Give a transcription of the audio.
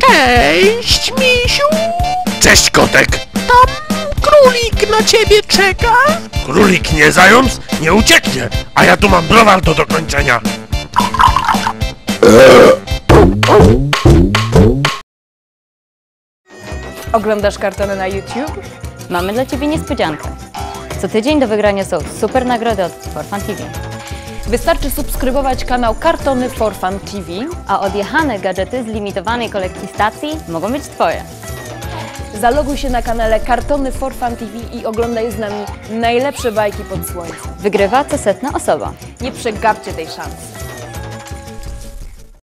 Cześć, misiu! Cześć kotek! Tam królik na ciebie czeka? Królik nie zając, nie ucieknie, a ja tu mam browar do dokończenia. Oglądasz kartony na YouTube? Mamy dla Ciebie niespodziankę. Co tydzień do wygrania są super nagrody od Forfan TV, Wystarczy subskrybować kanał Kartony for Fun TV. a odjechane gadżety z limitowanej kolekcji stacji mogą być Twoje. Zaloguj się na kanale Kartony for Fun TV i oglądaj z nami najlepsze bajki pod słońcem. Wygrywa co setna osoba. Nie przegapcie tej szansy.